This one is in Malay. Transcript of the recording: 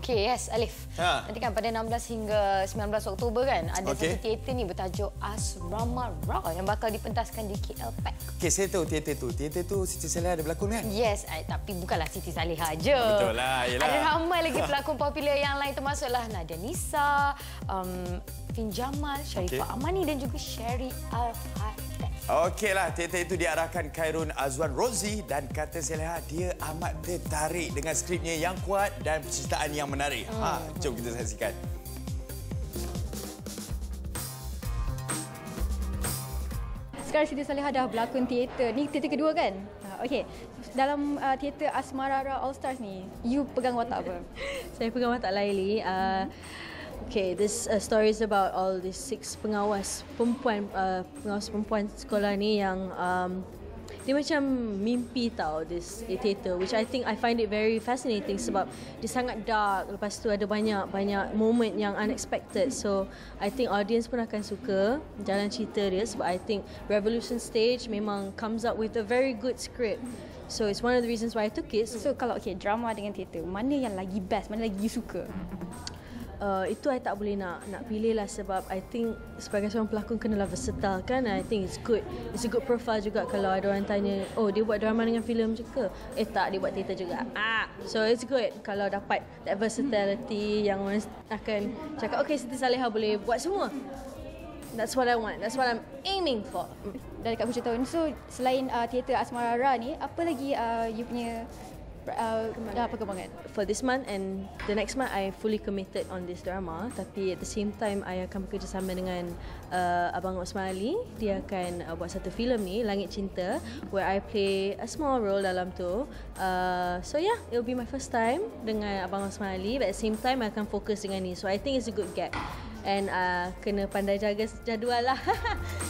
okey yes Alif. Ha. Nanti kan pada 16 hingga 19 Oktober kan ada okay. satu teater ni bertajuk Asrama Ra yang bakal dipentaskan di KL Pack. Okey saya tahu teater tu. Teater tu Siti Saleha ada berlakon kan? Yes, eh, tapi bukanlah Siti Saleha aja. Betul lah, yalah. Ada ramai lagi pelakon popular yang lain termasuklah Nadia Nisa, um, Fin Jamal, Sharifah okay. Amani dan juga Sherry Al-Fatih. Okeylah, teater itu diarahkan Khairun Azwan Rozi dan kata Seleha dia amat tertarik dengan skripnya yang kuat dan penceritaan yang menarik. Hmm. Ha, jom kita saksikan. Sekarang Siti Saleha dah berlakon teater. Ni teater kedua kan? Okey. Dalam uh, teater Asmara All Stars ni, you pegang watak apa? Saya pegang watak Laili. Uh, Okay, this uh, story is about all these six pengawas perempuan, uh, pengawas perempuan sekolah ni yang um, dia macam mimpi tau this theater which I think I find it very fascinating sebab dia sangat dark. Lepas tu ada banyak banyak moment yang unexpected. So I think audience pun akan suka jalan cerita dia sebab I think Revolution Stage memang comes up with a very good script. So it's one of the reasons why I took it. So kalau okay drama dengan theater mana yang lagi best? Mana lagi you suka uh, itu I tak boleh nak nak pilih lah sebab I think sebagai seorang pelakon kenalah versatile kan I think it's good it's a good profile juga kalau ada orang tanya oh dia buat drama dengan filem ke eh tak dia buat teater juga ah so it's good kalau dapat that versatility yang orang akan cakap okay Siti Saleha boleh buat semua That's what I want. That's what I'm aiming for. Dari kat hujung tahun. So, selain uh, teater Asmara Ra ni, apa lagi uh, you punya uh, perkembangan. For this month and the next month, I fully committed on this drama. Tapi at the same time, I akan bekerjasama dengan uh, Abang Osman Ali. Dia akan uh, buat satu filem ni, Langit Cinta, where I play a small role dalam tu. Uh, so yeah, it will be my first time dengan Abang Osman Ali. But at the same time, I akan fokus dengan ni. So I think it's a good gap. And uh, kena pandai jaga jadual lah.